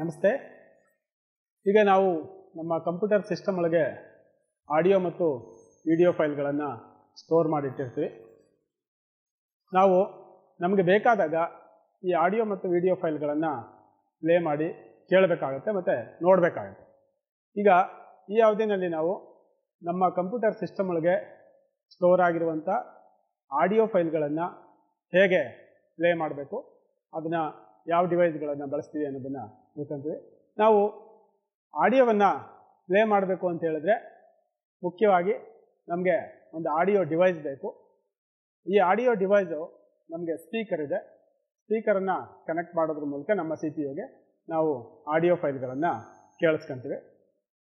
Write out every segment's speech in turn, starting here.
ನಮಸ್ತೆ. ಈಗ ನಾವು ನಮ್ಮ ಕಂಪ್ಯೂಟರ್ ಸಿಸ್ಟಮ್ ಒಳಗೆ ಆಡಿಯೋ ಮತ್ತು ವಿಡಿಯೋ ಫೈಲ್ಗಳನ್ನು ಸ್ಟೋರ್ ಮಾಡಿಟ್ಟಿರ್ತೀವಿ. ನಾವು ನಮಗೆ ಬೇಕಾದಾಗ ಈ ಆಡಿಯೋ ಮತ್ತು ವಿಡಿಯೋ ಫೈಲ್ಗಳನ್ನು ಪ್ಲೇ ಮಾಡಿ ಕೇಳಬೇಕಾಗತ್ತೆ ಮತ್ತು ನೋಡಬೇಕಾಗತ್ತೆ. ಈಗ ಈ ಅವಧಿನಲ್ಲಿ ನಾವು ನಮ್ಮ ಕಂಪ್ಯೂಟರ್ ಸಿಸ್ಟಮ್ ಒಳಗೆ ಸ್ಟೋರ್ ಆಗಿರುವಂಥ ಆಡಿಯೋ ಫೈಲ್ಗಳನ್ನು ಹೇಗೆ ಪ್ಲೇ ಮಾಡಬೇಕು, ಅದನ್ನು ಯಾವ ಡಿವೈಸ್ಗಳನ್ನು ಬಳಸ್ತೀವಿ ಅನ್ನೋದನ್ನು ತಿಳ್ಕೊಂತೀವಿ ನಾವು ಆಡಿಯೋವನ್ನು ಪ್ಲೇ ಮಾಡಬೇಕು ಅಂತ ಹೇಳಿದ್ರೆ ಮುಖ್ಯವಾಗಿ ನಮಗೆ ಒಂದು ಆಡಿಯೋ ಡಿವೈಸ್ ಬೇಕು. ಈ ಆಡಿಯೋ ಡಿವೈಸು ನಮಗೆ ಸ್ಪೀಕರ್ ಇದೆ. ಸ್ಪೀಕರನ್ನು ಕನೆಕ್ಟ್ ಮಾಡೋದ್ರ ಮೂಲಕ ನಮ್ಮ ಸಿ ಪಿ ಯುಗೆ ನಾವು ಆಡಿಯೋ ಫೈಲ್ಗಳನ್ನು ಕೇಳಿಸ್ಕೊಂತೀವಿ.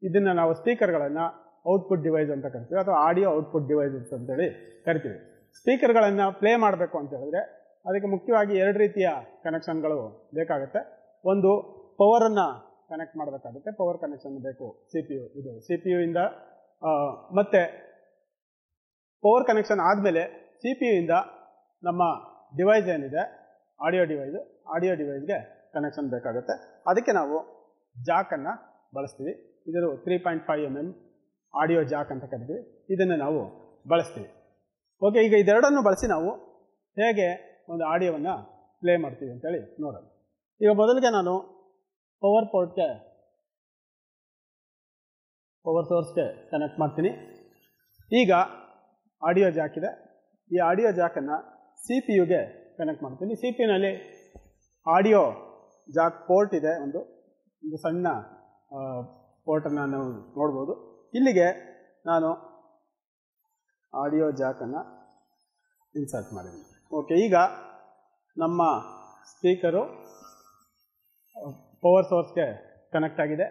ಇದನ್ನು ನಾವು ಸ್ಪೀಕರ್ಗಳನ್ನು ಔಟ್ಪುಟ್ ಡಿವೈಸ್ ಅಂತ ಕರಿತೀವಿ ಅಥವಾ ಆಡಿಯೋ ಔಟ್ಪುಟ್ ಡಿವೈಸಸ್ ಅಂತೇಳಿ ಕರಿತೀವಿ. ಸ್ಪೀಕರ್ಗಳನ್ನು ಪ್ಲೇ ಮಾಡಬೇಕು ಅಂತ ಹೇಳಿದ್ರೆ ಅದಕ್ಕೆ ಮುಖ್ಯವಾಗಿ ಎರಡು ರೀತಿಯ ಕನೆಕ್ಷನ್ಗಳು ಬೇಕಾಗುತ್ತೆ. ಒಂದು ಪವರನ್ನು ಕನೆಕ್ಟ್ ಮಾಡಬೇಕಾಗುತ್ತೆ ಪವರ್ ಕನೆಕ್ಷನ್ ಬೇಕು ಸಿ ಪಿ ಯು ಇದು. ಸಿ ಪಿ ಯು ಇಂದ ಮತ್ತೆ ಪವರ್ ಕನೆಕ್ಷನ್ ಆದಮೇಲೆ ಸಿ ಪಿ ಯು ಇಂದ ನಮ್ಮ ಡಿವೈಸ್ ಏನಿದೆ ಆಡಿಯೋ ಡಿವೈಸ್ ಆಡಿಯೋ ಡಿವೈಸ್ಗೆ ಕನೆಕ್ಷನ್ ಬೇಕಾಗುತ್ತೆ. ಅದಕ್ಕೆ ನಾವು ಜಾಕನ್ನು ಬಳಸ್ತೀವಿ. ಇದು three point five M M audio jack ಅಂತ ಕರಿತೀವಿ. ಇದನ್ನು ನಾವು ಬಳಸ್ತೀವಿ. ಓಕೆ ಈಗ ಇದೆರಡನ್ನು ಬಳಸಿ ನಾವು ಹೇಗೆ ಒಂದು ಆಡಿಯೋವನ್ನು ಪ್ಲೇ ಮಾಡ್ತೀವಿ ಅಂತೇಳಿ ನೋಡೋಣ. ಈಗ ಮೊದಲಿಗೆ ನಾನು ಪವರ್ ಪೋರ್ಟ್ಗೆ ಪವರ್ ಸೋರ್ಸ್ಗೆ ಕನೆಕ್ಟ್ ಮಾಡ್ತೀನಿ. ಈಗ ಆಡಿಯೋ ಜಾಕ್ ಇದೆ. ಈ ಆಡಿಯೋ ಜಾಕನ್ನು ಸಿ ಪಿ ಯುಗೆ ಕನೆಕ್ಟ್ ಮಾಡ್ತೀನಿ. ಸಿ ಪಿ ಯುನಲ್ಲಿ ಆಡಿಯೋ ಜಾಕ್ ಪೋರ್ಟ್ ಇದೆ ಒಂದು ಒಂದು ಸಣ್ಣ ಪೋರ್ಟನ್ನು ನಾವು ನೋಡ್ಬೋದು. ಇಲ್ಲಿಗೆ ನಾನು ಆಡಿಯೋ ಜಾಕನ್ನು ಇನ್ಸರ್ಟ್ ಮಾಡಿದ್ದೀನಿ. ಓಕೆ ಈಗ ನಮ್ಮ ಸ್ಪೀಕರು ಪವರ್ ಸೋರ್ಸ್ಗೆ ಕನೆಕ್ಟ್ ಆಗಿದೆ.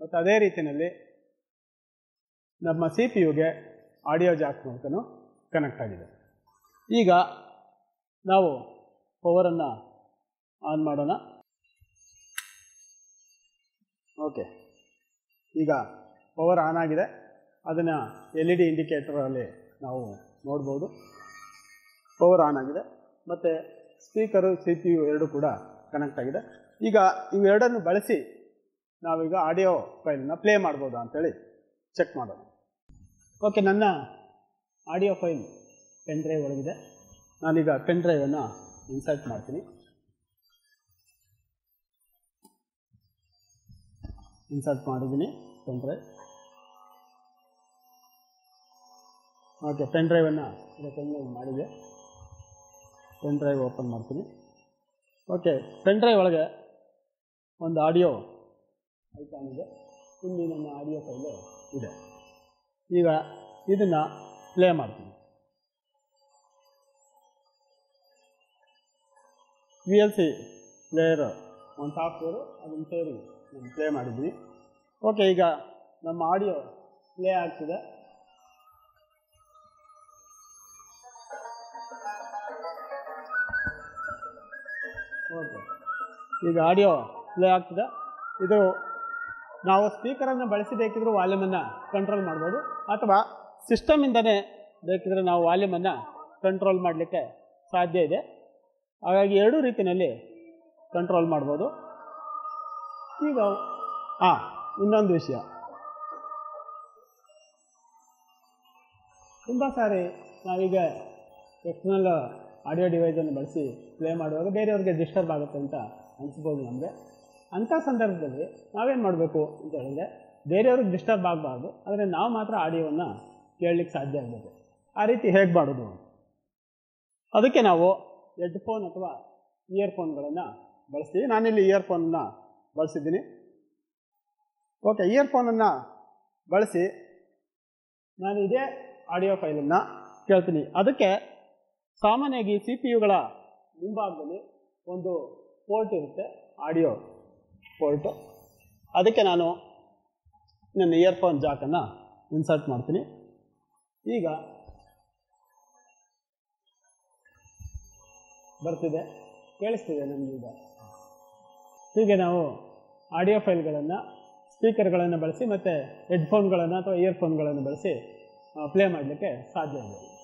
ಮತ್ತು ಅದೇ ರೀತಿಯಲ್ಲಿ ನಮ್ಮ ಸಿ ಪಿ ಯುಗೆ ಆಡಿಯೋ ಜಾಕ್ ಮೂಲಕನೂ ಕನೆಕ್ಟ್ ಆಗಿದೆ. ಈಗ ನಾವು ಪವರನ್ನು ಆನ್ ಮಾಡೋಣ. ಓಕೆ ಈಗ ಪವರ್ ಆನ್ ಆಗಿದೆ. ಅದನ್ನು ಎಲ್ ಇ ಡಿ ಇಂಡಿಕೇಟರಲ್ಲಿ ನಾವು ನೋಡ್ಬೋದು. ಪವರ್ ಆನ್ ಆಗಿದೆ. ಮತ್ತು ಸ್ಪೀಕರು ಸಿ ಪಿ ಯು ಎರಡೂ ಕೂಡ ಕನೆಕ್ಟ್ ಆಗಿದೆ. ಈಗ ಇವೆರಡನ್ನು ಬಳಸಿ ನಾವೀಗ ಆಡಿಯೋ ಫೈಲನ್ನ ಪ್ಲೇ ಮಾಡ್ಬೋದಾ ಅಂತೇಳಿ ಚೆಕ್ ಮಾಡೋಣ. ಓಕೆ ನನ್ನ ಆಡಿಯೋ ಫೈಲ್ ಪೆನ್ ಡ್ರೈವ್ ಒಳಗಿದೆ. ನಾನೀಗ ಪೆನ್ ಡ್ರೈವನ್ನು ಇನ್ಸರ್ಟ್ ಮಾಡ್ತೀನಿ. ಇನ್ಸರ್ಟ್ ಮಾಡಿದ್ದೀನಿ ಪೆನ್ ಡ್ರೈವ್ ಓಕೆ ಪೆನ್ ಡ್ರೈವನ್ನು ರೆಕಮೆಂಡ್ ಮಾಡಿದೆ. ಪೆನ್ ಡ್ರೈವ್ ಓಪನ್ ಮಾಡ್ತೀನಿ. ಓಕೆ ಪೆನ್ ಡ್ರೈವ್ ಒಳಗೆ ಒಂದು ಆಡಿಯೋ ಐಕಾನ್ ಇದೆ. ಇಲ್ಲಿ ನನ್ನ ಆಡಿಯೋ ಫೈಲು ಇದೆ. ಈಗ ಇದನ್ನು ಪ್ಲೇ ಮಾಡ್ತೀನಿ. ವಿ ಎಲ್ ಸಿ ಪ್ಲೇಯರ್ ಒಂದು ಸಾಫ್ಟ್ವೇರು ಅದನ್ನು ಸೇರಿ ನಾನು ಪ್ಲೇ ಮಾಡಿದ್ದೀನಿ. ಓಕೆ ಈಗ ನಮ್ಮ ಆಡಿಯೋ ಪ್ಲೇ ಆಗ್ತಿದೆ. ಓಕೆ ಈಗ ಆಡಿಯೋ ಪ್ಲೇ ಆಗ್ತದೆ. ಇದು ನಾವು ಸ್ಪೀಕರನ್ನು ಬಳಸಿ ಬೇಕಿದ್ರೂ ವಾಲ್ಯೂಮನ್ನು ಕಂಟ್ರೋಲ್ ಮಾಡ್ಬೋದು. ಅಥವಾ ಸಿಸ್ಟಮಿಂದನೇ ಬೇಕಿದ್ರೆ ನಾವು ವಾಲ್ಯೂಮನ್ನು ಕಂಟ್ರೋಲ್ ಮಾಡಲಿಕ್ಕೆ ಸಾಧ್ಯ ಇದೆ. ಹಾಗಾಗಿ ಎರಡೂ ರೀತಿಯಲ್ಲಿ ಕಂಟ್ರೋಲ್ ಮಾಡ್ಬೋದು. ಈಗ ಹಾಂ ಇನ್ನೊಂದು ವಿಷಯ. ತುಂಬ ಸಾರಿ ನಾವೀಗ ಎಕ್ಸ್ಟರ್ನಲ್ ಆಡಿಯೋ ಡಿವೈಸನ್ನು ಬಳಸಿ ಪ್ಲೇ ಮಾಡುವಾಗ ಬೇರೆಯವ್ರಿಗೆ ಡಿಸ್ಟರ್ಬ್ ಆಗುತ್ತೆ ಅಂತ ಅನಿಸ್ಬೋದು ನಮಗೆ. ಅಂಥ ಸಂದರ್ಭದಲ್ಲಿ ನಾವೇನು ಮಾಡಬೇಕು ಅಂತ ಹೇಳಿದ್ರೆ ಬೇರೆಯವ್ರಿಗೆ ಡಿಸ್ಟರ್ಬ್ ಆಗಬಾರ್ದು. ಆದರೆ ನಾವು ಮಾತ್ರ ಆಡಿಯೋವನ್ನು ಕೇಳಲಿಕ್ಕೆ ಸಾಧ್ಯ ಆಗಬೇಕು ಆ ರೀತಿ ಹೇಗೆ ಮಾಡೋದು ಅದಕ್ಕೆ ನಾವು ಹೆಡ್ಫೋನ್ ಅಥವಾ ಇಯರ್ಫೋನ್ಗಳನ್ನು ಬಳಸ್ತೀವಿ. ನಾನಿಲ್ಲಿ ಇಯರ್ಫೋನನ್ನು ಬಳಸಿದ್ದೀನಿ. ಓಕೆ ಇಯರ್ಫೋನನ್ನು ಬಳಸಿ ನಾನು ಇದೇ ಆಡಿಯೋ ಫೈಲನ್ನು ಕೇಳ್ತೀನಿ. ಅದಕ್ಕೆ ಸಾಮಾನ್ಯವಾಗಿ ಸಿ ಪಿ ಯುಗಳ ಮುಂಭಾಗದಲ್ಲಿ ಒಂದು ಪೋರ್ಟ್ ಇರುತ್ತೆ, ಆಡಿಯೋ. ಪೋರ್ಟು ಅದಕ್ಕೆ ನಾನು ನನ್ನ ಇಯರ್ಫೋನ್ ಜಾಕನ್ನು ಇನ್ಸರ್ಟ್ ಮಾಡ್ತೀನಿ. ಈಗ ಬರ್ತಿದೆ. ಕೇಳಿಸ್ತಿದೆ ನನಗೆ ಈಗ. ಹೀಗೆ ನಾವು ಆಡಿಯೋ ಫೈಲ್ಗಳನ್ನು ಸ್ಪೀಕರ್ಗಳನ್ನು ಬಳಸಿ ಮತ್ತು ಹೆಡ್ಫೋನ್ಗಳನ್ನು ಅಥವಾ ಇಯರ್ಫೋನ್ಗಳನ್ನು ಬಳಸಿ ಪ್ಲೇ ಮಾಡಲಿಕ್ಕೆ ಸಾಧ್ಯ ಇದೆ.